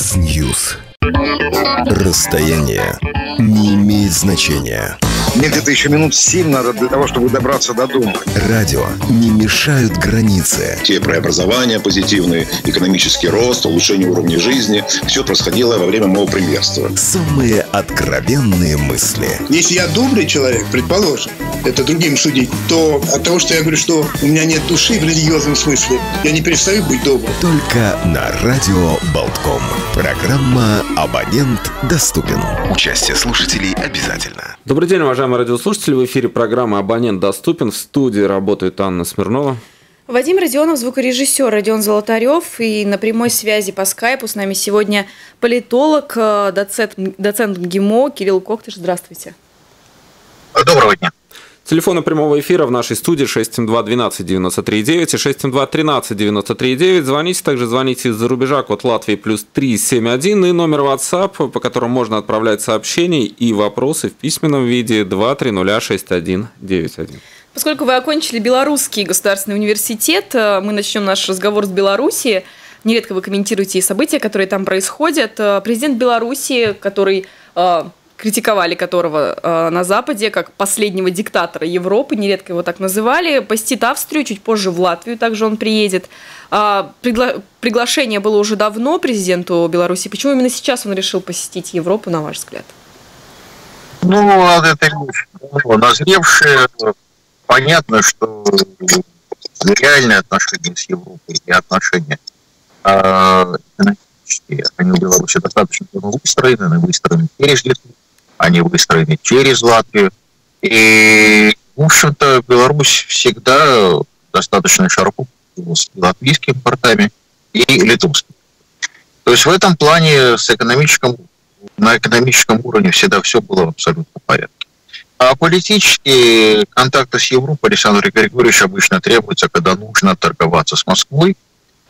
X-News. Расстояние не имеет значения. Мне где-то еще минут семь надо для того, чтобы добраться до дома. Радио не мешают границы. Те преобразования позитивные, экономический рост, улучшение уровня жизни. Все происходило во время моего премьерства. Самые откровенные мысли. Если я добрый человек, предположим, это другим судить, то от того, что я говорю, что у меня нет души в религиозном смысле, я не перестаю быть добрым. Только на радио Болтком. Программа «Абонент доступен». Участие слушателей обязательно. Добрый день, уважаемые радиослушатели. В эфире программа «Абонент доступен». В студии работает Анна Смирнова. Вадим Родионов, звукорежиссер Родион Золотарев. И на прямой связи по скайпу с нами сегодня политолог, э, доцент, доцент ГИМО Кирилл Коктыш. Здравствуйте. Доброго дня. Телефоны прямого эфира в нашей студии 672 12 93 9 и 672 13 93 9. Звоните, также звоните из-за рубежа, код Латвии плюс 371 и номер WhatsApp, по которому можно отправлять сообщения и вопросы в письменном виде 230 6191. Поскольку вы окончили Белорусский государственный университет, э, мы начнем наш разговор с Белоруссией. Нередко вы комментируете события, которые там происходят. Э, президент Беларуси, который э, критиковали которого э, на Западе как последнего диктатора Европы, нередко его так называли, посетит Австрию, чуть позже в Латвию также он приедет. А, пригла- приглашение было уже давно президенту Беларуси. Почему именно сейчас он решил посетить Европу, на ваш взгляд? Ну, это назревшее, понятно, что реальные отношения с Европой и отношения э, экономические, они в Беларуси достаточно выстроены, они выстроены Литву, они выстроены через Латвию. И, в общем-то, Беларусь всегда достаточно широко с латвийскими портами и литовскими. То есть в этом плане с экономическим, на экономическом уровне всегда все было абсолютно в порядке. А политические контакты с Европой Александру Григорьевичу обычно требуются, когда нужно торговаться с Москвой.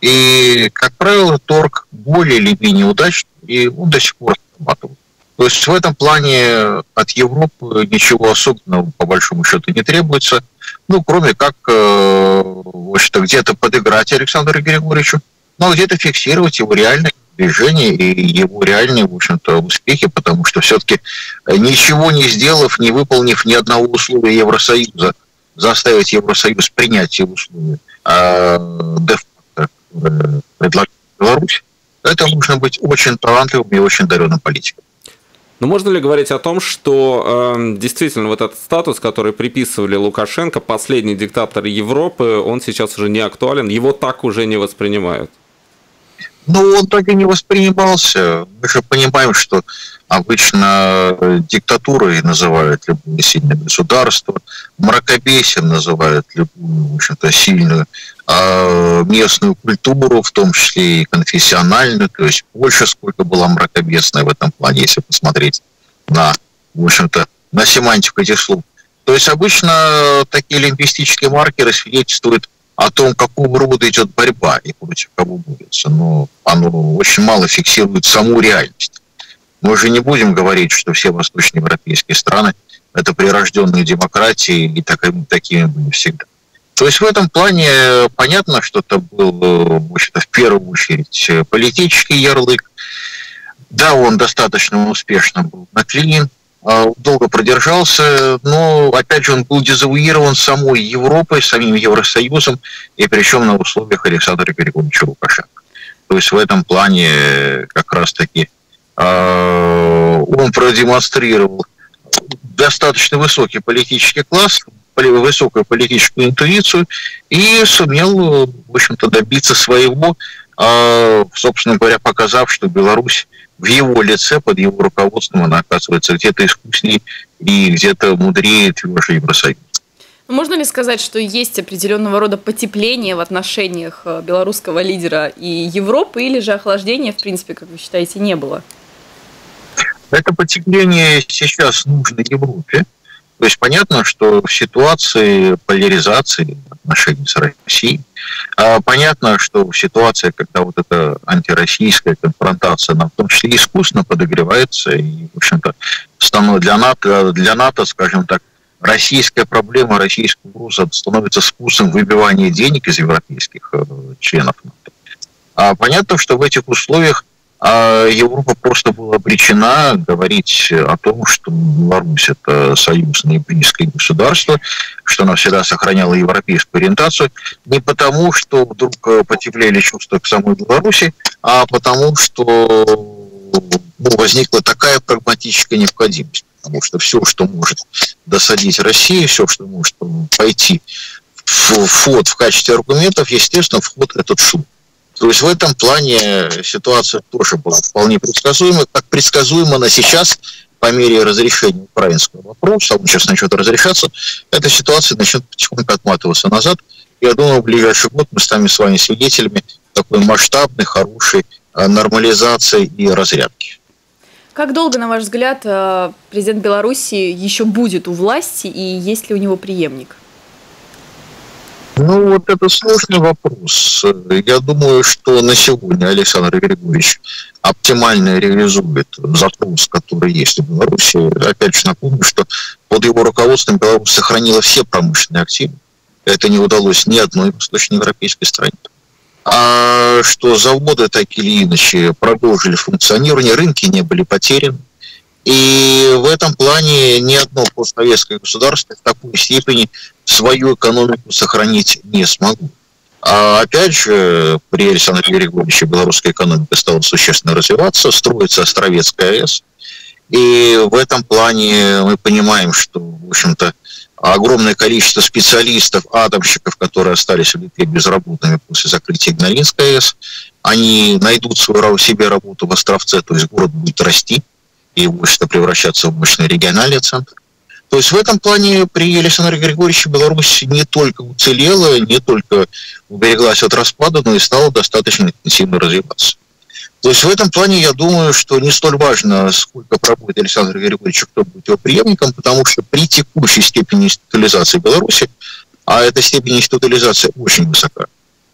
И, как правило, торг более или менее удачный, и он до сих пор срабатывает. То есть в этом плане от Европы ничего особенного, по большому счету, не требуется. Ну, кроме как, э, в общем-то, где-то подыграть Александру Григорьевичу, но где-то фиксировать его реальные движения и его реальные, в общем-то, успехи, потому что все-таки ничего не сделав, не выполнив ни одного условия Евросоюза, заставить Евросоюз принять те условия, а де-факто предлагает Беларусь, это нужно быть очень талантливым и очень даренным политиком. Но можно ли говорить о том, что э, действительно вот этот статус, который приписывали Лукашенко, последний диктатор Европы, он сейчас уже не актуален, его так уже не воспринимают? Ну, он так и не воспринимался. Мы же понимаем, что обычно диктатурой называют любое сильное государство, мракобесием называют любую, в общем-то, сильную а местную культуру, в том числе и конфессиональную, то есть больше сколько была мракобесная в этом плане, если посмотреть на, в общем-то, на семантику этих слов. То есть обычно такие лингвистические маркеры свидетельствуют о том, какого рода идет борьба и против кого борется. Но оно очень мало фиксирует саму реальность. Мы же не будем говорить, что все восточноевропейские страны – это прирожденные демократии, и такими были всегда. То есть в этом плане понятно, что это был, общем-то, в первую очередь политический ярлык. Да, он достаточно успешно был наклеен, долго продержался, но, опять же, он был дезавуирован самой Европой, самим Евросоюзом, и причем на условиях Александра Григорьевича Лукашенко. То есть в этом плане как раз-таки он продемонстрировал достаточно высокий политический класс, высокую политическую интуицию и сумел, в общем-то, добиться своего, собственно говоря, показав, что Беларусь в его лице, под его руководством, она оказывается где-то искуснее и где-то мудрее тверже Евросоюза. Можно ли сказать, что есть определенного рода потепление в отношениях белорусского лидера и Европы, или же охлаждения, в принципе, как вы считаете, не было? Это потепление сейчас нужно Европе. То есть понятно, что в ситуации поляризации отношений с Россией, понятно, что в ситуации, когда вот эта антироссийская конфронтация, она в том числе искусственно подогревается, и, в общем-то, для НАТО, для НАТО, скажем так, российская проблема, российская угроза становится способом выбивания денег из европейских членов НАТО. А понятно, что в этих условиях а Европа просто была обречена говорить о том, что Беларусь – это союзное близкое государство, что она всегда сохраняла европейскую ориентацию, не потому, что вдруг потеплели чувства к самой Беларуси, а потому, что ну, возникла такая прагматическая необходимость. Потому что все, что может досадить России, все, что может пойти в ход в качестве аргументов, естественно, вход этот шум. То есть в этом плане ситуация тоже была вполне предсказуема. Как предсказуема она сейчас, по мере разрешения украинского вопроса, он сейчас начнет разрешаться, эта ситуация начнет потихоньку отматываться назад. Я думаю, в ближайший год мы станем с вами свидетелями такой масштабной, хорошей э, нормализации и разрядки. Как долго, на ваш взгляд, э, президент Беларуси еще будет у власти и есть ли у него преемник? Ну, вот это сложный вопрос. Я думаю, что на сегодня Александр Григорьевич оптимально реализует запрос, который есть в Беларуси. Опять же напомню, что под его руководством Беларусь сохранила все промышленные активы. Это не удалось ни одной восточноевропейской стране. А что заводы так или иначе продолжили функционирование, рынки не были потеряны. И в этом плане ни одно постсоветское государство в такой степени свою экономику сохранить не смогу. А опять же, при Александре Григорьевиче белорусская экономика стала существенно развиваться, строится Островецкая АЭС. И в этом плане мы понимаем, что, в общем-то, огромное количество специалистов, атомщиков, которые остались в Литве безработными после закрытия Игналинской АЭС, они найдут свою себе работу в Островце, то есть город будет расти и будет превращаться в мощный региональный центр. То есть в этом плане при Александре Григорьевиче Беларусь не только уцелела, не только убереглась от распада, но и стала достаточно интенсивно развиваться. То есть в этом плане я думаю, что не столь важно, сколько пробует Александр Григорьевич, кто будет его преемником, потому что при текущей степени институализации Беларуси, а эта степень институализации очень высока,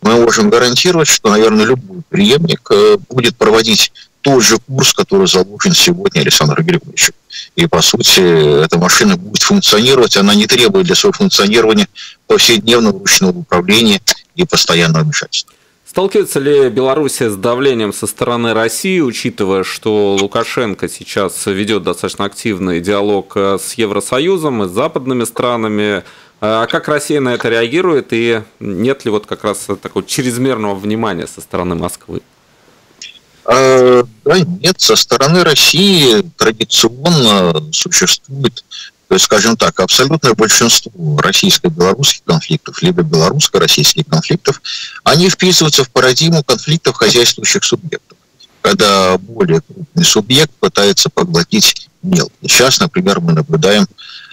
мы можем гарантировать, что, наверное, любой преемник э, будет проводить тот же курс, который заложен сегодня Александру Григорьевичу. И, по сути, эта машина будет функционировать, она не требует для своего функционирования повседневного ручного управления и постоянного вмешательства. Сталкивается ли Белоруссия с давлением со стороны России, учитывая, что Лукашенко сейчас ведет достаточно активный диалог э, с Евросоюзом и с западными странами? А как Россия на это реагирует и нет ли вот как раз такого чрезмерного внимания со стороны Москвы? А, да, нет, со стороны России традиционно существует то есть, скажем так, абсолютное большинство российско-белорусских конфликтов, либо белорусско-российских конфликтов, они вписываются в парадигму конфликтов хозяйствующих субъектов, когда более крупный субъект пытается поглотить мелкий. Сейчас, например, мы наблюдаем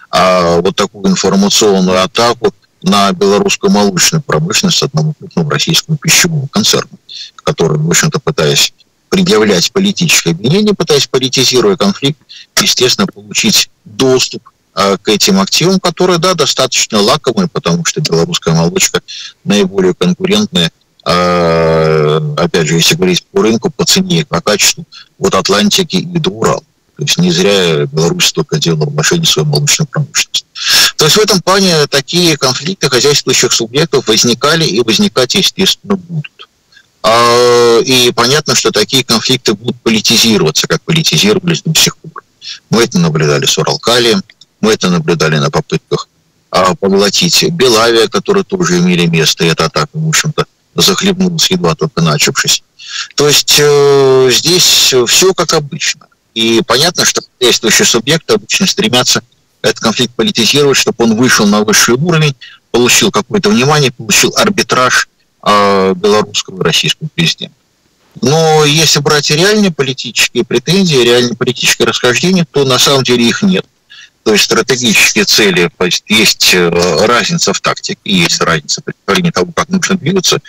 а, вот такую информационную атаку на белорусскую молочную промышленность одного крупного российского пищевого концерна, который, в общем-то, пытаясь предъявлять политическое обвинение, пытаясь политизируя конфликт, естественно, получить доступ а, к этим активам, которые, да, достаточно лакомые, потому что белорусская молочка наиболее конкурентная, а, опять же, если говорить по рынку, по цене, по качеству, от Атлантики и до Урала. То есть не зря Беларусь столько делала в отношении своей молочной промышленности. То есть в этом плане такие конфликты хозяйствующих субъектов возникали и возникать, естественно, будут. А, и понятно, что такие конфликты будут политизироваться, как политизировались до сих пор. Мы это наблюдали с Уралкалием, мы это наблюдали на попытках а, поглотить Белавия, которые тоже имели место, и эта атака, в общем-то, захлебнулась, едва только начавшись. То есть э, здесь все как обычно. И понятно, что действующие субъекты обычно стремятся этот конфликт политизировать, чтобы он вышел на высший уровень, получил какое-то внимание, получил арбитраж белорусского и российского президента. Но если брать реальные политические претензии, реальные политические расхождения, то на самом деле их нет. То есть стратегические цели, есть э, разница в тактике, есть разница в представлении того, как нужно двигаться.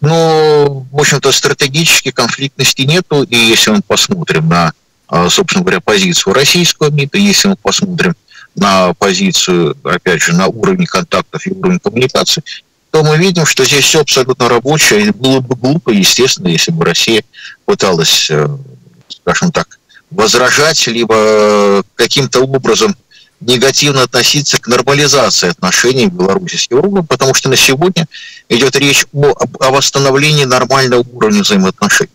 Но, в общем-то, стратегической конфликтности нету. И если мы посмотрим на, э, собственно говоря, позицию российского МИДа, если мы посмотрим на позицию, опять же, на уровне контактов и уровень коммуникации, то мы видим, что здесь все абсолютно рабочее. И было бы глупо, естественно, если бы Россия пыталась, э, скажем так, возражать, либо каким-то образом негативно относиться к нормализации отношений Беларуси с Европой, потому что на сегодня идет речь о, о восстановлении нормального уровня взаимоотношений.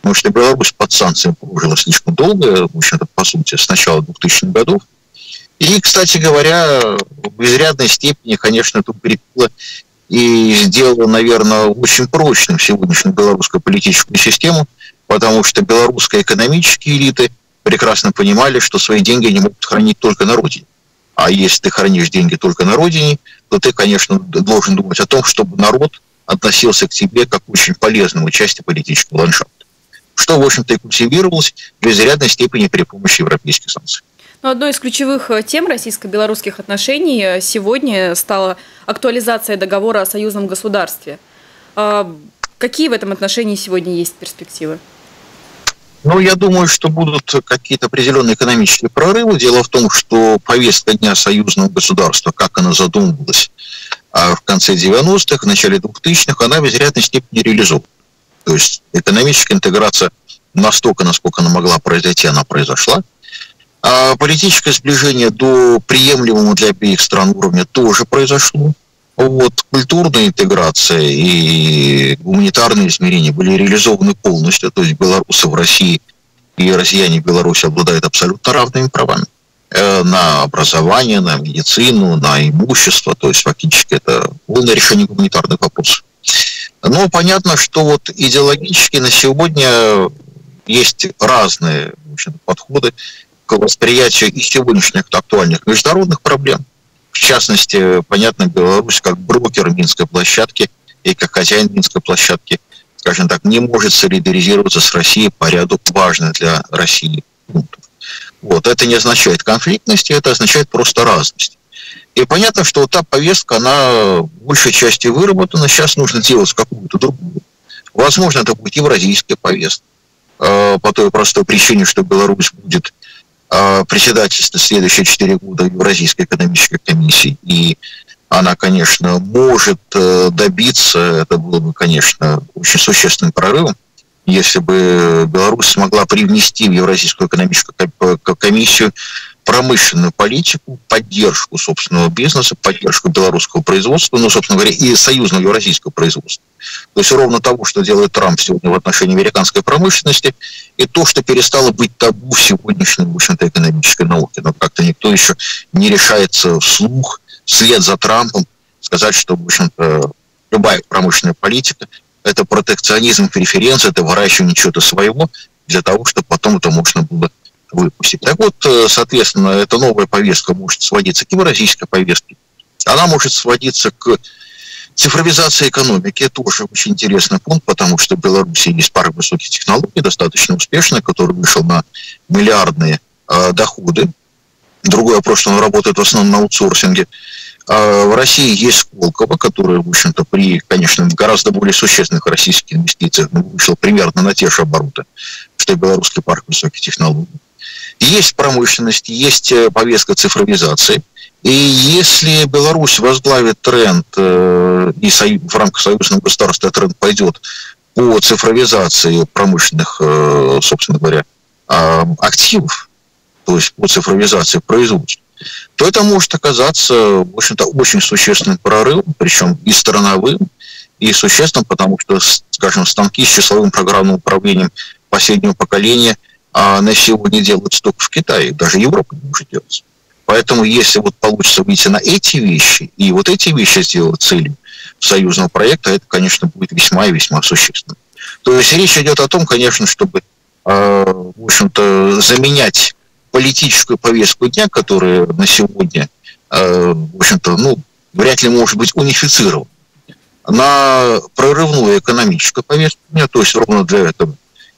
Потому что Беларусь под санкциями прожила слишком долго, в общем-то, по сути, с начала 2000-х годов. И, кстати говоря, в изрядной степени, конечно, это укрепило и сделало, наверное, очень прочным сегодняшнюю белорусскую политическую систему, потому что белорусские экономические элиты прекрасно понимали, что свои деньги они могут хранить только на родине. А если ты хранишь деньги только на родине, то ты, конечно, должен думать о том, чтобы народ относился к тебе как к очень полезному части политического ландшафта. Что, в общем-то, и культивировалось в изрядной степени при помощи европейских санкций. Но ну, одной из ключевых э, тем российско-белорусских отношений э, сегодня стала актуализация договора о союзном государстве. А какие в этом отношении сегодня есть перспективы? Ну, я думаю, что будут какие-то определенные экономические прорывы. Дело в том, что повестка дня союзного государства, как она задумывалась а в конце 90-х, в начале 2000-х, она в изрядной степени реализована. То есть экономическая интеграция настолько, насколько она могла произойти, она произошла. А политическое сближение до приемлемого для обеих стран уровня тоже произошло. Вот, культурная интеграция и гуманитарные измерения были реализованы полностью, то есть белорусы в России и россияне в Беларуси обладают абсолютно равными правами э, на образование, на медицину, на имущество, то есть фактически это полное решение гуманитарных вопросов. Но понятно, что вот идеологически на сегодня есть разные общем, подходы к восприятию и сегодняшних актуальных международных проблем. В частности, понятно, Беларусь как брокер Минской площадки и как хозяин Минской площадки, скажем так, не может солидаризироваться с Россией по ряду важных для России пунктов. Вот. Это не означает конфликтность, это означает просто разность. И понятно, что вот та повестка, она большей части выработана, сейчас нужно делать какую-то другую. Возможно, это будет евразийская повестка, э, по той простой причине, что Беларусь будет председательство следующие четыре года Евразийской экономической комиссии. И она, конечно, может э, добиться, это было бы, конечно, очень существенным прорывом, если бы Беларусь смогла привнести в Евразийскую экономическую комиссию промышленную политику, поддержку собственного бизнеса, поддержку белорусского производства, ну, собственно говоря, и союзного евразийского производства. То есть ровно того, что делает Трамп сегодня в отношении американской промышленности, и то, что перестало быть табу в сегодняшней, в общем-то, экономической науке. Но как-то никто еще не решается вслух, вслед за Трампом, сказать, что, в общем-то, любая промышленная политика – это протекционизм, преференция, это выращивание чего-то своего, для того, чтобы потом это можно было выпустить. Так вот, э, соответственно, эта новая повестка может сводиться к евразийской повестке. Она может сводиться к цифровизации экономики. Это тоже очень интересный пункт, потому что в Беларуси есть парк высоких технологий, достаточно успешный, который вышел на миллиардные э, доходы. Другой вопрос, что он работает в основном на аутсорсинге. А в России есть Сколково, который, в общем-то, при, конечно, гораздо более существенных российских инвестициях вышел примерно на те же обороты, что и белорусский парк высоких технологий. Есть промышленность, есть э, повестка цифровизации. И если Беларусь возглавит тренд, э, и в рамках союзного государства тренд пойдет по цифровизации промышленных, э, собственно говоря, а, активов, то есть по цифровизации производства, то это может оказаться, в общем-то, очень существенным прорывом, причем и страновым, и существенным, потому что, скажем, станки с числовым программным управлением последнего поколения – а на сегодня делают только в Китае, даже Европа не может делать. Поэтому если вот получится выйти на эти вещи, и вот эти вещи сделать целью союзного проекта, это, конечно, будет весьма и весьма существенно. То есть речь идет о том, конечно, чтобы, э, в общем-то, заменять политическую повестку дня, которая на сегодня, э, в общем-то, ну, вряд ли может быть унифицирована, на прорывную экономическую повестку дня, то есть ровно для этого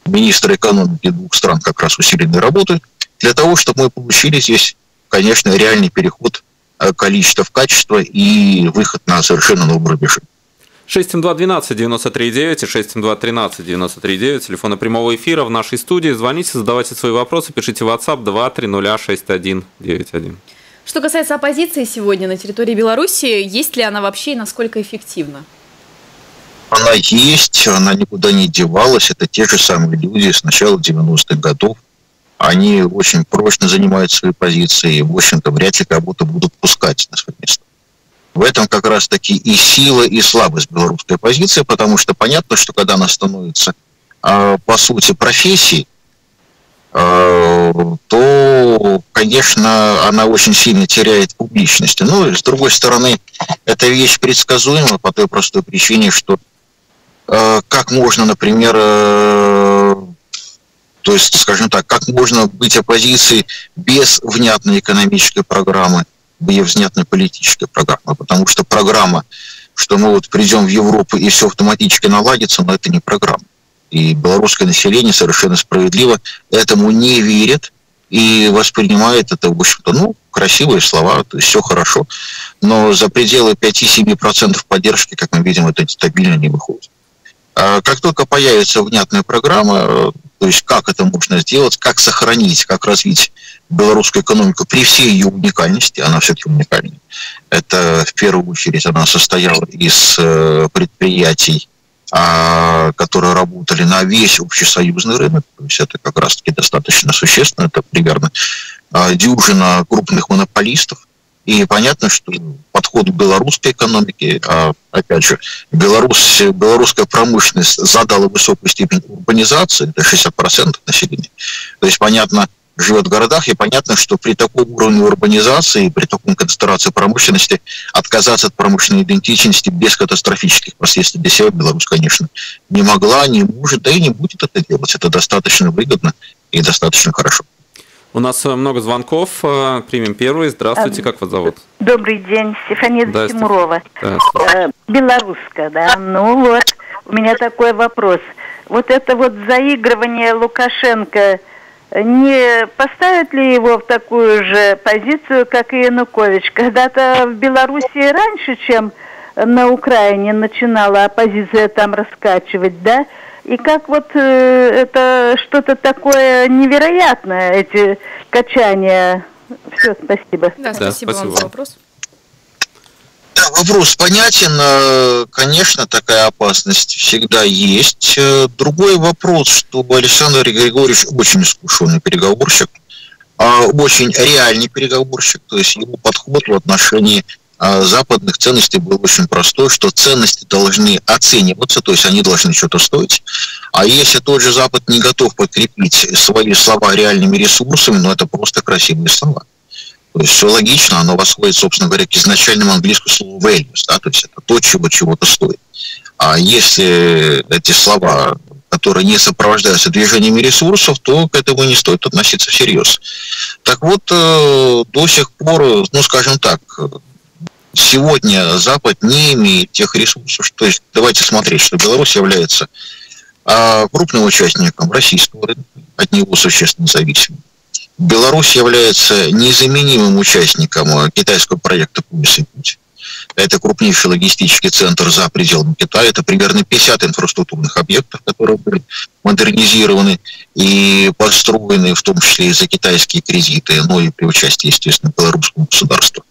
министры экономики двух стран как раз усиленно работают, для того, чтобы мы получили здесь, конечно, реальный переход э, количества в качество и выход на совершенно новые рубежи. 672-12-93-9 и 672-13-93-9, телефона прямого эфира в нашей студии. Звоните, задавайте свои вопросы, пишите в WhatsApp 2306191. Что касается оппозиции сегодня на территории Беларуси, есть ли она вообще и насколько эффективна? Она есть, она никуда не девалась. Это те же самые люди с начала 90-х годов. Они очень прочно занимают свои позиции и, в общем-то, вряд ли кого-то будут пускать на свое место. В этом как раз-таки и сила, и слабость белорусской позиции, потому что понятно, что когда она становится по сути, профессий, то, конечно, она очень сильно теряет публичности. Ну, с другой стороны, эта вещь предсказуема по той простой причине, что как можно, например, то есть, скажем так, как можно быть оппозицией без внятной экономической программы, без внятной политической программы, потому что программа, что мы вот придем в Европу и все автоматически наладится, но это не программа. И белорусское население совершенно справедливо этому не верит и воспринимает это, в общем-то, ну, красивые слова, то есть все хорошо, но за пределы 5-7% поддержки, как мы видим, это стабильно не выходит. А как только появится внятная программа, то есть как это можно сделать, как сохранить, как развить белорусскую экономику при всей ее уникальности, она все-таки уникальна. Это в первую очередь она состояла из э, предприятий, а, которые работали на весь общесоюзный рынок, то есть это как раз-таки достаточно существенно, это примерно а, дюжина крупных монополистов, и понятно, что подход к белорусской экономике, а опять же, Беларусь, белорусская промышленность задала высокую степень урбанизации, это 60% населения. То есть, понятно, живет в городах, и понятно, что при таком уровне урбанизации, при таком концентрации промышленности, отказаться от промышленной идентичности без катастрофических последствий для себя Беларусь, конечно, не могла, не может, да и не будет это делать. Это достаточно выгодно и достаточно хорошо. У нас э, много звонков. Э, примем первый. Здравствуйте, как вас зовут? Добрый день, Стефания да, Тимурова. Да, э, Белорусская, да. Ну вот, у меня такой вопрос. Вот это вот заигрывание Лукашенко, не поставят ли его в такую же позицию, как и Янукович? Когда-то в Белоруссии раньше, чем на Украине начинала оппозиция там раскачивать, да? И как вот э, это что-то такое невероятное, эти качания. Все, спасибо. Да, спасибо, да, спасибо вам за вопрос. Да, вопрос понятен. Э, конечно, такая опасность всегда есть. Э, другой вопрос, что Александр Григорьевич очень искушенный переговорщик, а очень реальный переговорщик, то есть его подход в отношении западных ценностей был очень простой, что ценности должны оцениваться, то есть они должны что-то стоить. А если тот же Запад не готов подкрепить свои слова реальными ресурсами, ну это просто красивые слова. То есть все логично, оно восходит, собственно говоря, к изначальному английскому слову values, да, то есть это то, чего чего-то стоит. А если эти слова которые не сопровождаются движениями ресурсов, то к этому не стоит относиться всерьез. Так вот, э, до сих пор, ну, скажем так, сегодня Запад не имеет тех ресурсов. То есть давайте смотреть, что Беларусь является а, крупным участником российского рынка, от него существенно зависим. Беларусь является незаменимым участником китайского проекта «Пумис и путь». Это крупнейший логистический центр за пределами Китая. Это примерно 50 инфраструктурных объектов, которые были модернизированы и построены в том числе и за китайские кредиты, но и при участии, естественно, белорусского государства.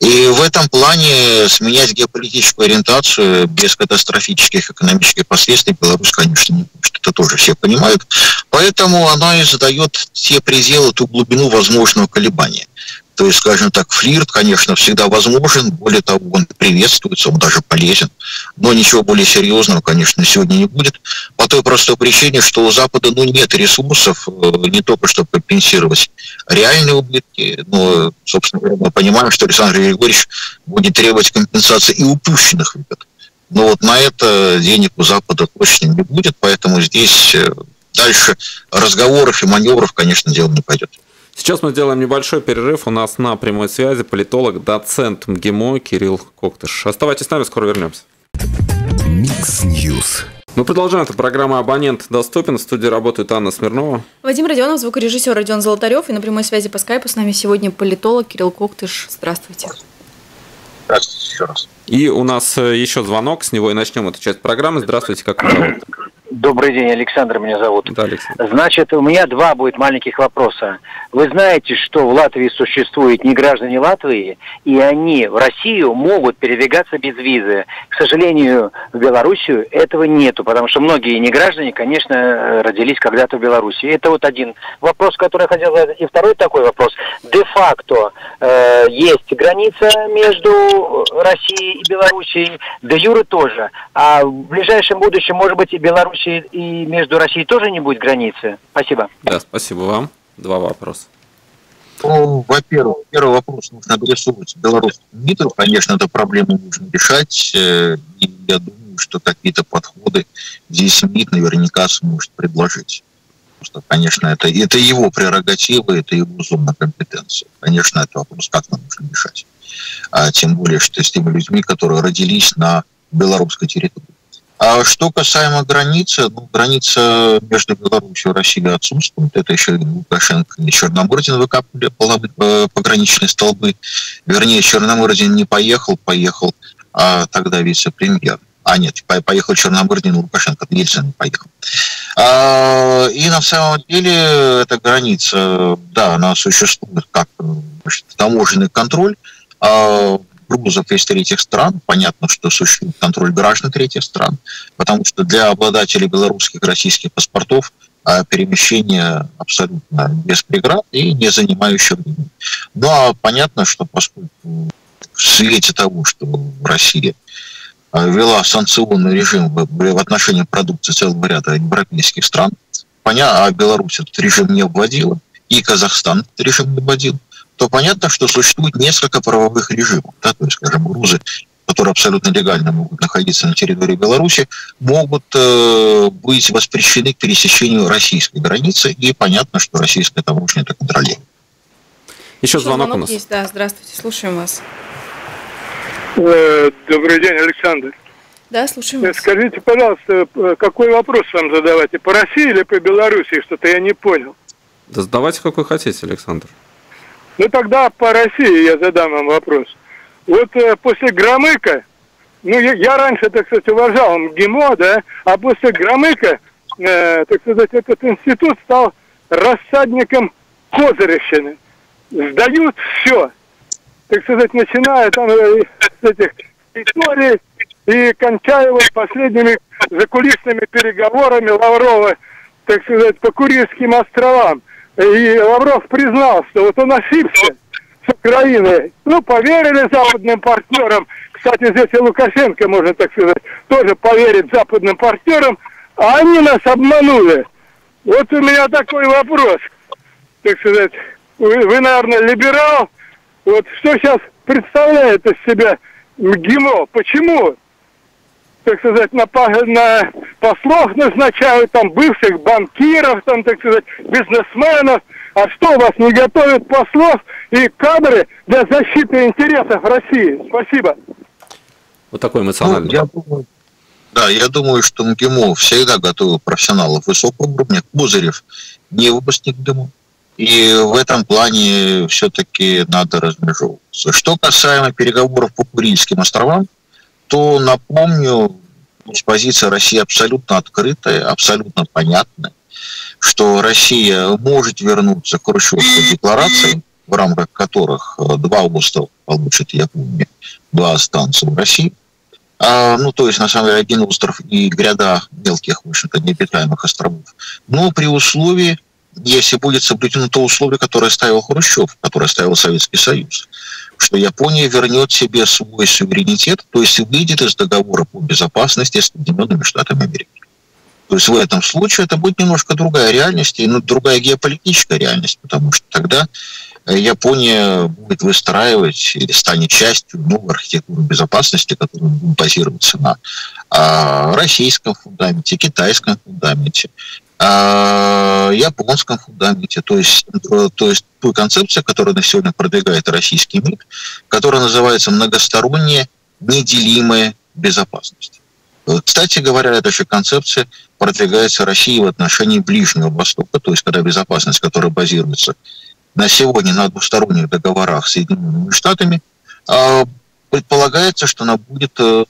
И в этом плане сменять геополитическую ориентацию без катастрофических экономических последствий Беларусь, конечно, не может. Это тоже все понимают. Поэтому она и задает те пределы, ту глубину возможного колебания. То есть, скажем так, флирт, конечно, всегда возможен. Более того, он приветствуется, он даже полезен. Но ничего более серьезного, конечно, сегодня не будет. По той простой причине, что у Запада ну, нет ресурсов э, не только, чтобы компенсировать реальные убытки, но, собственно говоря, мы понимаем, что Александр Григорьевич будет требовать компенсации и упущенных выгод. Но вот на это денег у Запада точно не будет, поэтому здесь э, дальше разговоров и маневров, конечно, дело не пойдет. Сейчас мы сделаем небольшой перерыв. У нас на прямой связи политолог, доцент МГИМО Кирилл Коктыш. Оставайтесь с нами, скоро вернемся. Mix News. Мы продолжаем. Это программа «Абонент доступен». В студии работает Анна Смирнова. Вадим Родионов, звукорежиссер Родион Золотарев. И на прямой связи по скайпу с нами сегодня политолог Кирилл Коктыш. Здравствуйте. Здравствуйте еще раз. И у нас э, еще звонок, с него и начнем эту часть программы. Здравствуйте, как вас зовут? Добрый день, Александр меня зовут. Да, Александр. Значит, у меня два будет маленьких вопроса. Вы знаете, что в Латвии существуют не граждане Латвии, и они в Россию могут передвигаться без визы. К сожалению, в Белоруссию этого нету, потому что многие не граждане, конечно, родились когда-то в Беларуси. Это вот один вопрос, который я хотел задать. И второй такой вопрос. Де-факто э, есть граница между Россией и Белоруссией, де юре тоже. А в ближайшем будущем, может быть, и Беларусь Беларуси и между Россией тоже не будет границы? Спасибо. Да, спасибо вам. Два вопроса. Ну, во-первых, первый вопрос нужно адресовать белорусскому МИДу. Конечно, эту проблему нужно решать. Э, и я думаю, что какие-то подходы здесь МИД наверняка сможет предложить. Потому что, конечно, это, это его прерогатива, это его зона компетенции. Конечно, это вопрос, как нам нужно решать. А тем более, что с теми людьми, которые родились на белорусской территории. А что касаемо границы, ну, граница между Беларусью и Россией отсутствует. Это еще Лукашенко и Черномырдин выкапывали э, пограничные столбы. Вернее, Черномырдин не поехал, поехал а тогда вице-премьер. А нет, поехал Черномырдин, Лукашенко, Ельцин поехал. А, и на самом деле эта граница, да, она существует как значит, таможенный контроль, а грузов из третьих стран. Понятно, что существует контроль граждан третьих стран, потому что для обладателей белорусских российских паспортов а, перемещение абсолютно без преград и не занимающее времени. Ну а понятно, что поскольку в свете того, что в России а, ввела санкционный режим в отношении продукции целого ряда европейских стран, понятно, а Беларусь этот режим не вводила, и Казахстан этот режим не вводил, то понятно, что существует несколько правовых режимов. Да, то есть, скажем, грузы, которые абсолютно легально могут находиться на территории Беларуси, могут э, быть воспрещены к пересечению российской границы, и понятно, что российская таможня это контролирует. Еще, Еще звонок, звонок у нас. Есть, да, здравствуйте, слушаем вас. Э, добрый день, Александр. Да, слушаем вас. Скажите, пожалуйста, какой вопрос вам задавать? И по России или по Беларуси? Что-то я не понял. Да задавайте, какой хотите, Александр. Ну тогда по России я задам вам вопрос. Вот э, после Громыка, ну я, я раньше, так сказать, уважал МГИМО, да, а после Громыка, э, так сказать, этот институт стал рассадником Козыревщины. Сдают все, так сказать, начиная там э, с этих историй и кончая вот последними закулисными переговорами Лаврова, так сказать, по Курильским островам. И Лавров признал, что вот он ошибся с Украиной. Ну, поверили западным партнерам. Кстати, здесь и Лукашенко, можно так сказать, тоже поверить западным партнерам. А они нас обманули. Вот у меня такой вопрос. Так сказать, вы, вы наверное, либерал. Вот что сейчас представляет из себя МГИМО? Почему так сказать, на, на послов назначают, там, бывших банкиров, там, так сказать, бизнесменов. А что, у вас не готовят послов и кадры для защиты интересов России? Спасибо. Вот такой эмоциональный. Ну, я думаю, да, я думаю, что МГИМО всегда готовил профессионалов высокого уровня. Пузырев не выпускник МГИМО. И в этом плане все-таки надо размежевываться. Что касаемо переговоров по Курильским островам, то напомню, позиция России абсолютно открытая, абсолютно понятная, что Россия может вернуться к Хрущевской декларации, в рамках которых э, два острова получит Япония, два останутся в России. А, ну, то есть, на самом деле, один остров и гряда мелких, в общем-то, необитаемых островов. Но при условии, если будет соблюдено то условие, которое ставил Хрущев, которое ставил Советский Союз что Япония вернет себе свой суверенитет, то есть выйдет из договора по безопасности с Соединенными Штатами Америки. То есть в этом случае это будет немножко другая реальность, и ну, другая геополитическая реальность, потому что тогда э, Япония будет выстраивать или станет частью новой архитектуры безопасности, которая будет базироваться на а, российском фундаменте, китайском фундаменте, а, японском фундаменте, то есть, э, то есть той концепции, которую на сегодня продвигает российский МИД, которая называется многосторонняя неделимая безопасность. Кстати говоря, эта же концепция продвигается Россией в отношении Ближнего Востока, то есть когда безопасность, которая базируется на сегодня на двусторонних договорах с Соединенными Штатами, а, предполагается, что она будет э,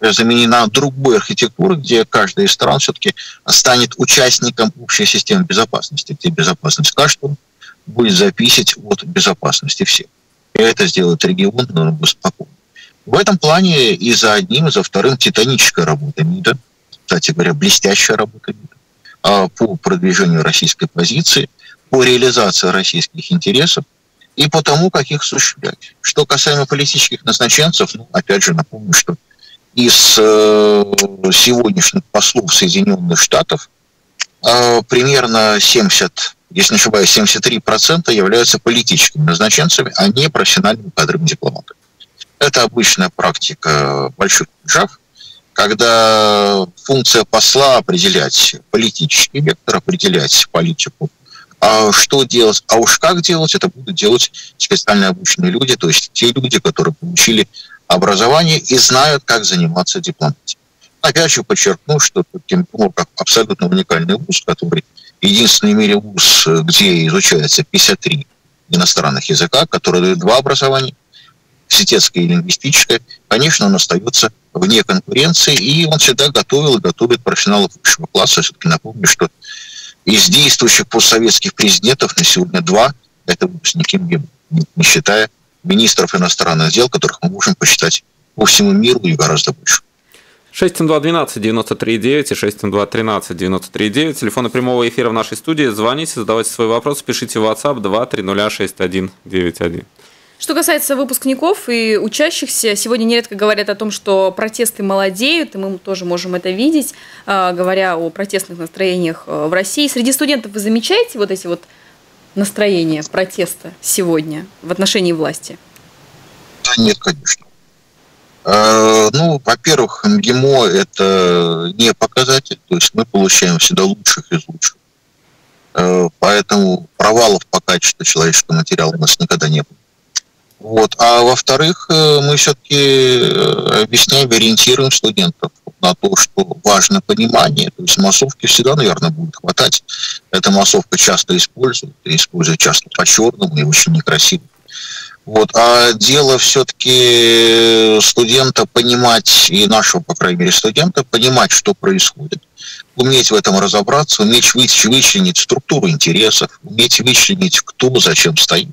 заменена другой архитектурой, где каждая из стран все-таки станет участником общей системы безопасности, где безопасность каждого будет зависеть от безопасности всех. И это сделает регион намного спокойнее. В этом плане и за одним, и за вторым титаническая работа МИДа, кстати говоря, блестящая работа МИДа а, по продвижению российской позиции, по реализации российских интересов – и по тому, как их осуществлять. Что касаемо политических назначенцев, ну, опять же, напомню, что из э, сегодняшних послов Соединенных Штатов э, примерно 70, если не ошибаюсь, 73% являются политическими назначенцами, а не профессиональными кадровыми дипломатами. Это обычная практика больших держав, когда функция посла определять политический вектор, определять политику, а что делать, а уж как делать, это будут делать специально обученные люди, то есть те люди, которые получили образование и знают, как заниматься дипломатией. Опять же подчеркну, что Кемпур как абсолютно уникальный вуз, который единственный в мире вуз, где изучается 53 иностранных языка, который дает два образования, сетецкое и лингвистическое, конечно, он остается вне конкуренции, и он всегда готовил и готовит профессионалов высшего класса. Все-таки напомню, что из действующих постсоветских президентов на сегодня два – это выпускники МГИМ, не считая министров иностранных дел, которых мы можем посчитать по всему миру и гораздо больше. 672-12-93-9 и 672-13-93-9. Телефоны прямого эфира в нашей студии. Звоните, задавайте свои вопросы, пишите в WhatsApp 2306191. Что касается выпускников и учащихся, сегодня нередко говорят о том, что протесты молодеют, и мы тоже можем это видеть, а, говоря о протестных настроениях э, в России. Среди студентов вы замечаете вот эти вот настроения протеста сегодня в отношении власти? Да нет, конечно. Э, ну, во-первых, МГИМО – это не показатель, то есть мы получаем всегда лучших из лучших. Э, поэтому провалов по качеству человеческого материала у нас никогда не было. Вот. А во-вторых, э, мы все-таки объясняем, ориентируем студентов на то, что важно понимание. То есть массовки всегда, наверное, будет хватать. Эта массовка часто используют, используют часто по-черному и очень некрасиво. Вот. А дело все-таки студента понимать, и нашего, по крайней мере, студента, понимать, что происходит, уметь в этом разобраться, уметь вычленить структуру интересов, уметь вычленить, кто зачем стоит.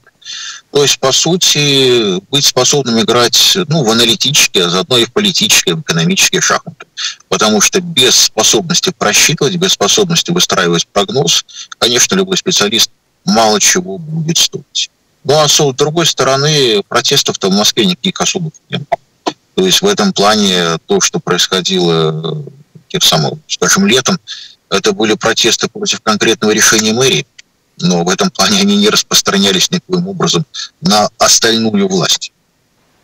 То есть, по сути, быть способным играть ну, в аналитические, а заодно и в политические, в экономические шахматы. Потому что без способности просчитывать, без способности выстраивать прогноз, конечно, любой специалист мало чего будет стоить. Ну а с другой стороны, протестов-то в Москве никаких особых нет. То есть в этом плане то, что происходило тем самым, скажем, летом, это были протесты против конкретного решения мэрии, но в этом плане они не распространялись никаким образом на остальную власть.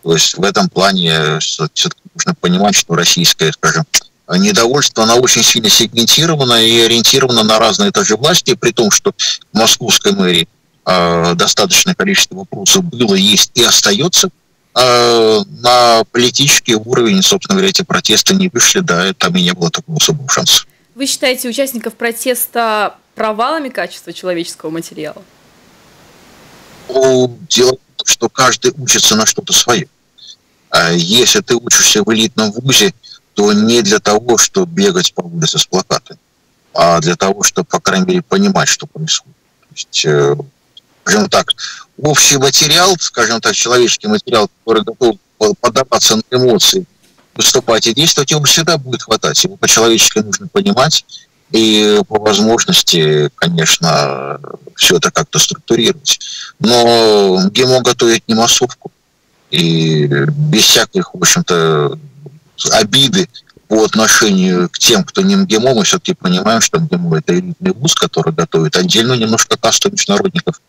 То есть в этом плане все-таки нужно понимать, что российское, скажем, недовольство, оно очень сильно сегментировано и ориентировано на разные этажи власти, при том, что в московской мэрии э, достаточное количество вопросов было, есть и остается. Э, на политический уровень, собственно говоря, эти протесты не вышли, да, там и не было такого особого шанса. Вы считаете участников протеста провалами качества человеческого материала? Ну, дело в том, что каждый учится на что-то свое. А если ты учишься в элитном вузе, то не для того, чтобы бегать по улице с плакатами, а для того, чтобы, по крайней мере, понимать, что происходит. То есть, э, скажем так, общий материал, скажем так, человеческий материал, который готов поддаваться на эмоции, выступать и действовать, его всегда будет хватать. Его по-человечески нужно понимать и по возможности, конечно, все это как-то структурировать. Но ГИМО готовит не массовку. И без всяких, в общем-то, обиды по отношению к тем, кто не МГИМО, мы все-таки понимаем, что МГИМО – это элитный вуз, который готовит отдельную немножко касту международников,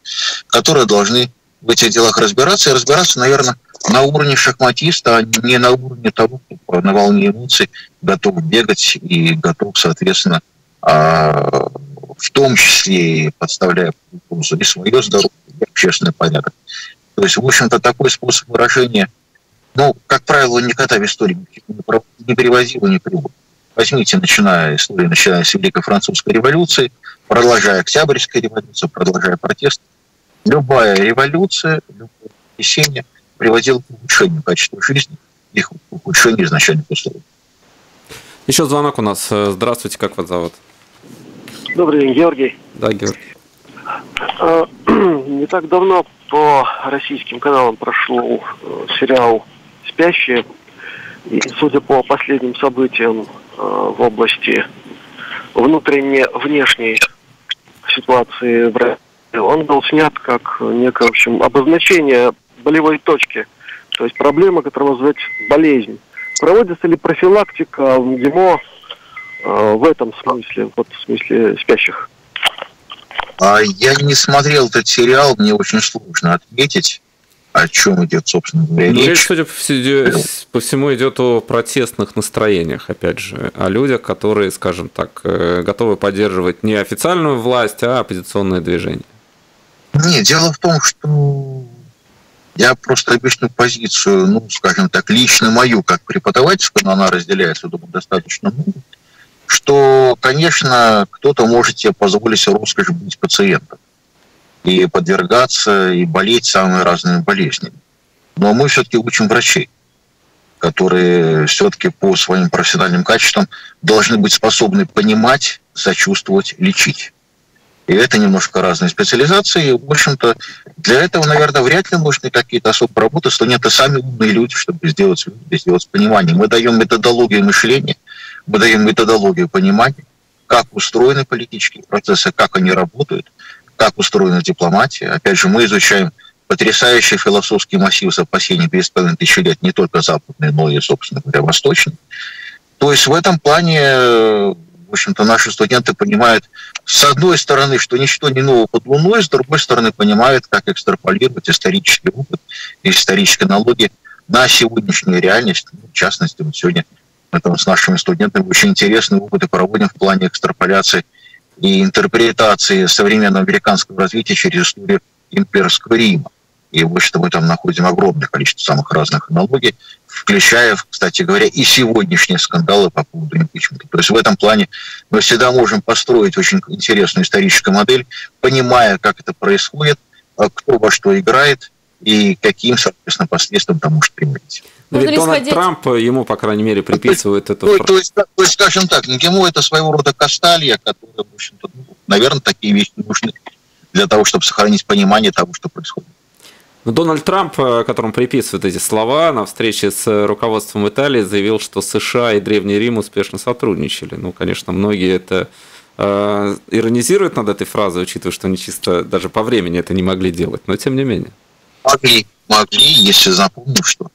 которые должны в этих делах разбираться. И разбираться, наверное, на уровне шахматиста, а не на уровне того, кто на волне эмоций готов бегать и готов, соответственно, в том числе и подставляя угрозу и свое здоровье, и общественный порядок. То есть, в общем-то, такой способ выражения, ну, как правило, никогда в истории не перевозил и не приводит. Возьмите, начиная историю, начиная с Великой Французской революции, продолжая Октябрьской революцию, продолжая протест, любая революция, любое потрясение приводило к ухудшению качества жизни и к ухудшению изначальных условий. Еще звонок у нас. Здравствуйте, как вас зовут? Добрый день, Георгий. Да, Георгий. А, не так давно по российским каналам прошел э, сериал «Спящие». И, судя по последним событиям э, в области внутренне внешней ситуации в России, он был снят как некое, в общем, обозначение болевой точки. То есть проблема, которая называется болезнь. Проводится ли профилактика МГИМО в этом смысле, вот в смысле спящих? А я не смотрел этот сериал, мне очень сложно ответить о чем идет, собственно говоря, ну, речь. судя по всему, идет о протестных настроениях, опять же, о людях, которые, скажем так, э, готовы поддерживать не официальную власть, а оппозиционное движение. Нет, дело в том, что я просто объясню позицию, ну, скажем так, лично мою, как преподавательскую, но она разделяется, думаю, достаточно много, что, конечно, кто-то может себе позволить роскошь быть пациентом и подвергаться, и болеть самыми разными болезнями. Но мы все-таки учим врачей, которые все-таки по своим профессиональным качествам должны быть способны понимать, сочувствовать, лечить. И это немножко разные специализации. в общем-то, для этого, наверное, вряд ли нужны какие-то особые работы. Студенты сами умные люди, чтобы сделать, сделать понимание. Мы даем методологию мышления, мы даем методологию понимания, как устроены политические процессы, как они работают, как устроена дипломатия. Опять же, мы изучаем потрясающий философский массив за последние 2,5 тысячи лет, не только западный, но и, собственно говоря, восточный. То есть в этом плане, в общем-то, наши студенты понимают, с одной стороны, что ничто не ново под луной, с другой стороны, понимают, как экстраполировать исторический опыт и исторические налоги на сегодняшнюю реальность. В частности, вот сегодня там с нашими студентами очень интересные опыты проводим в плане экстраполяции и интерпретации современного американского развития через историю имперского Рима. И вот что мы там находим огромное количество самых разных аналогий, включая, кстати говоря, и сегодняшние скандалы по поводу импичмента. То есть в этом плане мы всегда можем построить очень интересную историческую модель, понимая, как это происходит, а кто во что играет и каким, соответственно, последствиям там может приводить. Но ведь Дональд исходить... Трамп ему, по крайней мере, приписывает это. То, то, есть, то есть, скажем так, ему это своего рода касталья, которая, в общем-то, ну, наверное, такие вещи нужны для того, чтобы сохранить понимание того, что происходит. Но Дональд Трамп, э, которому приписывают эти слова, на встрече с руководством Италии заявил, что США и Древний Рим успешно сотрудничали. Ну, конечно, многие это э, иронизируют над этой фразой, учитывая, что они чисто даже по времени это не могли делать, но тем не менее. Могли, могли, если запомним, что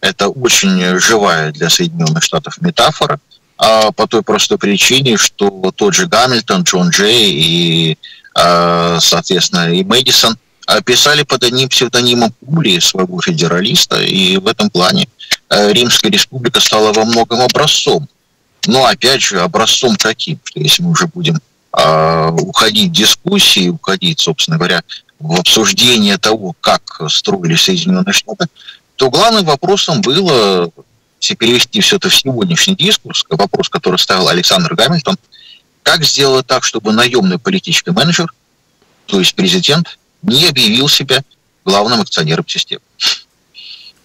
это очень живая для Соединенных Штатов метафора, а по той простой причине, что тот же Гамильтон, Джон Джей и, а, соответственно, и Мэдисон писали под одним псевдонимом Пули, своего федералиста, и в этом плане э, Римская республика стала во многом образцом. Но, опять же, образцом таким, что если мы уже будем а, уходить в дискуссии, уходить, собственно говоря, в обсуждение того, как строили Соединенные Штаты, то главным вопросом было, если перевести все это в сегодняшний дискурс, вопрос, который ставил Александр Гамильтон, как сделать так, чтобы наемный политический менеджер, то есть президент, не объявил себя главным акционером системы.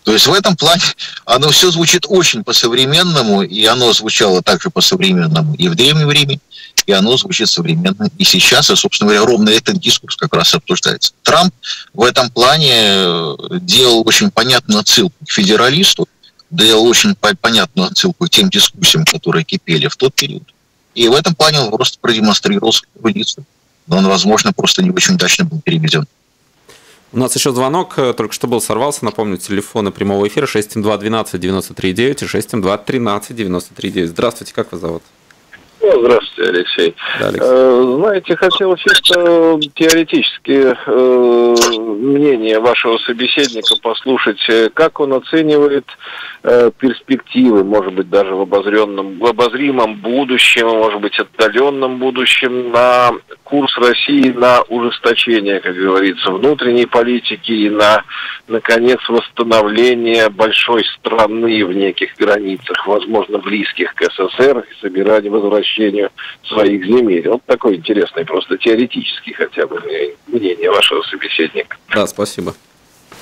То есть в этом плане оно все звучит очень по-современному, и оно звучало также по-современному и в Древнем Риме, и оно звучит современно и сейчас, и, собственно говоря, ровно этот дискурс как раз обсуждается. Трамп в этом плане э, делал очень понятную отсылку к федералисту, делал очень понятную отсылку к тем дискуссиям, которые кипели в тот период. И в этом плане он просто продемонстрировал свою позицию. Но он, возможно, просто не очень удачно был переведен. У нас еще звонок э, только что был сорвался. Напомню, телефоны прямого эфира 672 12 93 9 и 672 13 93 9. Здравствуйте, как вас зовут? Ну, здравствуйте, Алексей. Да, Алексей. Э, знаете, хотел чисто теоретически э, мнение вашего собеседника послушать, э, как он оценивает э, перспективы, может быть, даже в обозренном, в обозримом будущем, может быть, отдаленном будущем на курс России на ужесточение, как говорится, внутренней политики и на, наконец, восстановление большой страны в неких границах, возможно, близких к СССР, и собирание, возвращению своих земель. Вот такой интересный, просто теоретический хотя бы мнение вашего собеседника. Да, спасибо.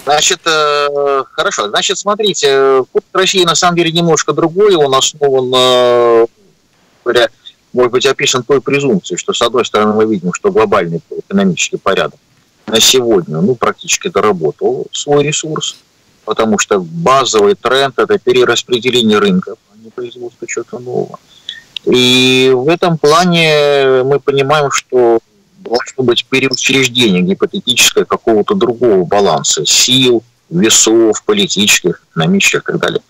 Значит, э, хорошо. Значит, смотрите, курс России на самом деле немножко другой. Он основан, э, говоря, может быть описан той презумпцией, что, с одной стороны, мы видим, что глобальный экономический порядок на сегодня ну, практически доработал свой ресурс, потому что базовый тренд – это перераспределение рынков, а не производство чего-то нового. И в этом плане мы понимаем, что должно быть переучреждение гипотетическое какого-то другого баланса сил, весов, политических, экономических и так далее.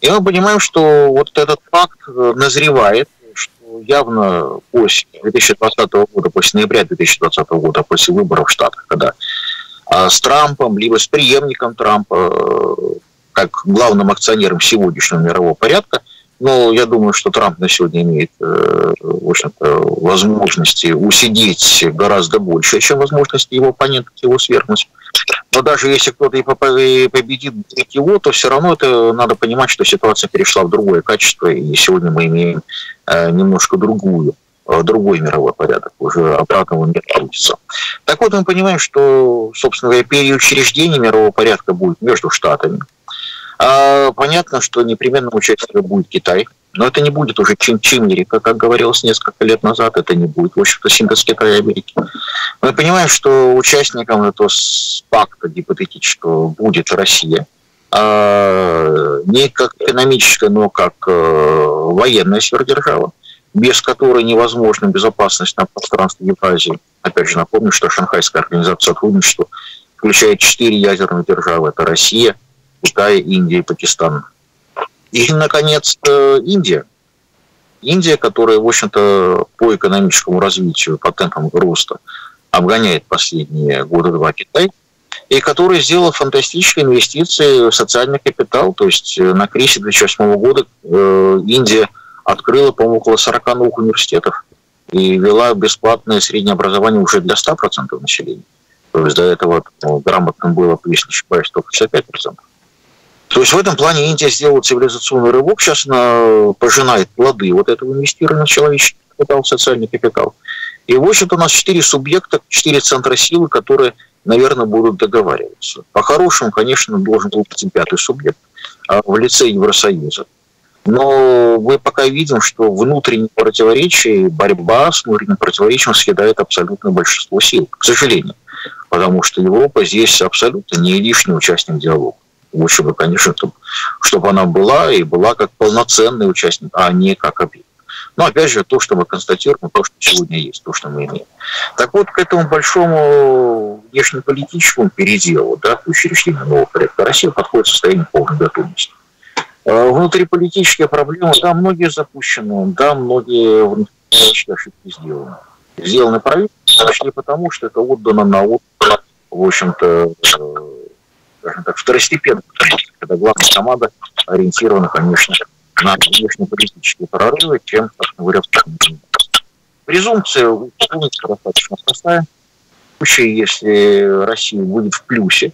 И мы понимаем, что вот этот факт э, назревает, что явно после 2020 года, после ноября 2020 года, после выборов в Штатах, когда а, с Трампом, либо с преемником Трампа, э, как главным акционером сегодняшнего мирового порядка, но я думаю, что Трамп на сегодня имеет э, в общем-то, возможности усидеть гораздо больше, чем возможности его оппонентов его свергнуть. Но даже если кто-то и победит его, то все равно это надо понимать, что ситуация перешла в другое качество, и сегодня мы имеем э, немножко другую э, другой мировой порядок, уже обратного не получится. Так вот, мы понимаем, что, собственно говоря, переучреждение мирового порядка будет между штатами. А понятно, что непременным участником будет Китай, но это не будет уже Чин-Чинерика, как говорилось несколько лет назад, это не будет, в общем-то, синтез Китая и Америки. Мы понимаем, что участником этого пакта гипотетического будет Россия, а не как экономическая, но как э, военная сверхдержава, без которой невозможна безопасность на пространстве Евразии. Опять же, напомню, что Шанхайская организация сотрудничества включает четыре ядерные державы. Это Россия, Китай, Индия Пакистан. И, наконец, Индия. Индия, которая, в общем-то, по экономическому развитию, по темпам роста обгоняет последние года два Китай, и которая сделала фантастические инвестиции в социальный капитал. То есть э, на кризисе 2008 года э, Индия открыла, по-моему, около 40 новых университетов и вела бесплатное среднее образование уже для 100% населения. То есть до этого ну, грамотным было, если не ошибаюсь, только 65%. То есть в этом плане Индия сделала цивилизационный рывок, сейчас она пожинает плоды вот этого инвестирования в человеческий капитал, социальный капитал. И, в общем-то, у нас четыре субъекта, четыре центра силы, которые, наверное, будут договариваться. По-хорошему, конечно, должен быть пятый субъект а в лице Евросоюза. Но мы пока видим, что внутренние противоречия, борьба с внутренним противоречием съедает абсолютно большинство сил, к сожалению. Потому что Европа здесь абсолютно не лишний участник диалога лучше бы, конечно, чтобы, она была и была как полноценный участник, а не как объект. Но опять же, то, что мы констатируем, то, что сегодня есть, то, что мы имеем. Так вот, к этому большому внешнеполитическому переделу, да, учреждению нового порядка России подходит состояние полной готовности. А внутриполитические проблемы, да, многие запущены, да, многие внутриполитические ошибки сделаны. Сделаны правительством, потому что это отдано на отдано, в общем-то, скажем так, второстепенно, когда главная команда ориентирована, конечно, на внешнеполитические прорывы, чем, как говоря, Презумпция у достаточно простая. В случае, если Россия будет в плюсе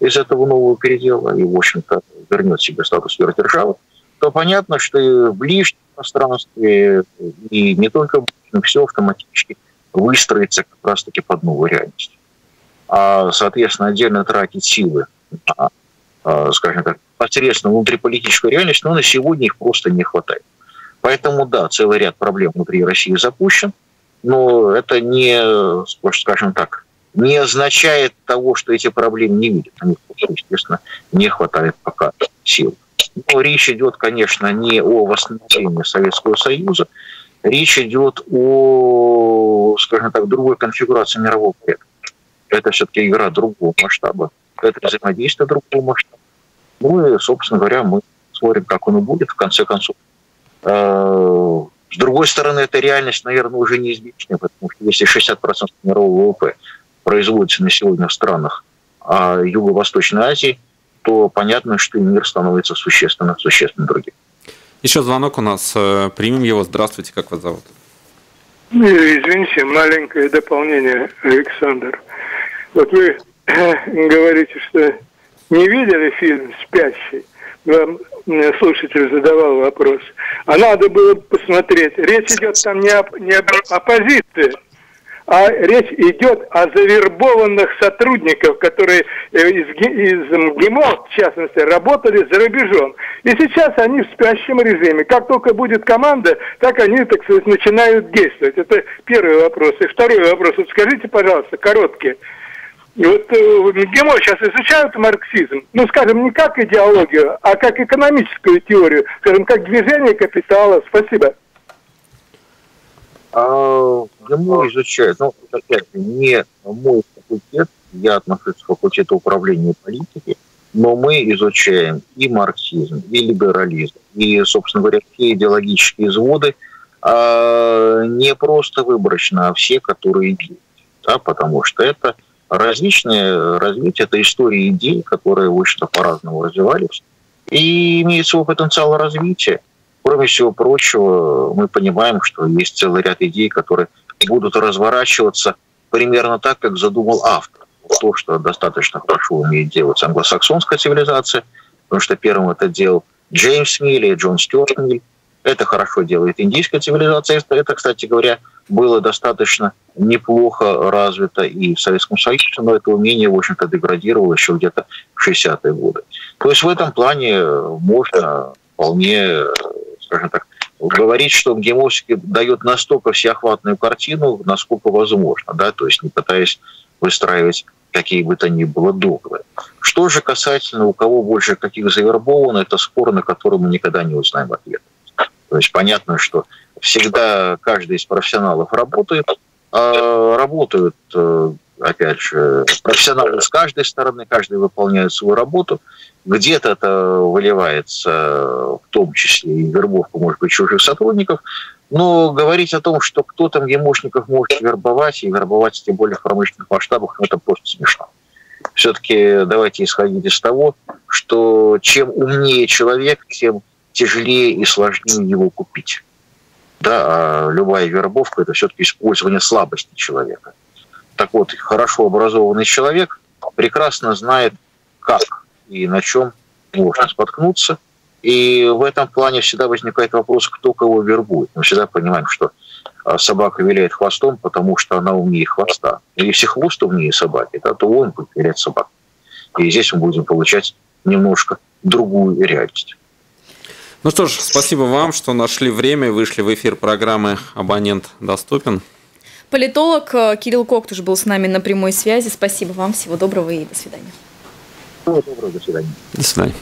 из этого нового передела и, в общем-то, вернет себе статус сверхдержавы, то понятно, что и в ближнем пространстве, и не только все автоматически выстроится как раз-таки под новую реальность. А, соответственно, отдельно тратить силы скажем так, посредственно внутриполитическую реальность, но на сегодня их просто не хватает. Поэтому, да, целый ряд проблем внутри России запущен, но это не, скажем так, не означает того, что эти проблемы не видят. Они, естественно, не хватает пока сил. Но речь идет, конечно, не о восстановлении Советского Союза, речь идет о, скажем так, другой конфигурации мирового порядка. Это все-таки игра другого масштаба, это взаимодействие другого масштаба. Ну и, собственно говоря, мы смотрим, как оно будет в конце концов. Э, с другой стороны, эта реальность, наверное, уже неизбежная, потому что если 60% мирового ВВП производится на сегодня в странах а Юго-Восточной Азии, то понятно, что мир становится существенно, существенно другим. Еще звонок у нас. Э, примем его. Здравствуйте, как вас зовут? Ну, извините, маленькое дополнение, Александр. Вот вы говорите, что не видели фильм «Спящий», вам слушатель задавал вопрос. А надо было посмотреть. Речь идет там не, об, не об оппозиции, а речь идет о завербованных сотрудников, которые э, из, из МГИМО, в частности, работали за рубежом. И сейчас они в спящем режиме. Как только будет команда, так они, так сказать, начинают действовать. Это первый вопрос. И второй вопрос. Вот скажите, пожалуйста, короткий. Вот э, МГИМО сейчас изучают марксизм, ну, скажем, не как идеологию, а как экономическую теорию, скажем, как движение капитала. Спасибо. А, ГИМО изучают, ну, опять не мой факультет, я отношусь к факультету управления политики, но мы изучаем и марксизм, и либерализм, и, собственно говоря, все идеологические изводы а не просто выборочно, а все, которые есть. Да, потому что это различные развитие, это история идей, которые, в общем-то, по-разному развивались, и имеет свой потенциал развития. Кроме всего прочего, мы понимаем, что есть целый ряд идей, которые будут разворачиваться примерно так, как задумал автор. То, что достаточно хорошо умеет делать англосаксонская цивилизация, потому что первым это делал Джеймс Милли и Джон Стюарт Милли. Это хорошо делает индийская цивилизация. Это, кстати говоря, было достаточно неплохо развито и в Советском Союзе, но это умение, в общем-то, деградировало еще где-то в 60-е годы. То есть в этом плане можно вполне, скажем так, говорить, что гемосики дает настолько всеохватную картину, насколько возможно, да, то есть не пытаясь выстраивать какие бы то ни было догмы. Что же касательно у кого больше каких завербовано, это спор, на который мы никогда не узнаем ответ. То есть понятно, что всегда каждый из профессионалов работает, а работают, э, опять же, профессионалы с каждой стороны, каждый выполняет свою работу. Где-то это выливается в том числе и вербовку, может быть, чужих сотрудников, но говорить о том, что кто там гемошников может вербовать, и вербовать тем более в промышленных масштабах, ну, это просто смешно. Все-таки давайте исходить из того, что чем умнее человек, тем тяжелее и сложнее его купить. Да, а любая вербовка – это все-таки использование слабости человека. Так вот, хорошо образованный человек прекрасно знает, как и на чем можно споткнуться. И в этом плане всегда возникает вопрос, кто кого вербует. Мы всегда понимаем, что а, собака виляет хвостом, потому что она умнее хвоста. И если хвост умнее собаки, да, то он будет вилять собаку. И здесь мы будем получать немножко другую реальность. Ну что ж, спасибо вам, что нашли время и вышли в эфир программы «Абонент доступен». Политолог э, Кирилл Коктуш был с нами на прямой связи. Спасибо вам, всего доброго и до свидания. Всего доброго, до свидания. До свидания.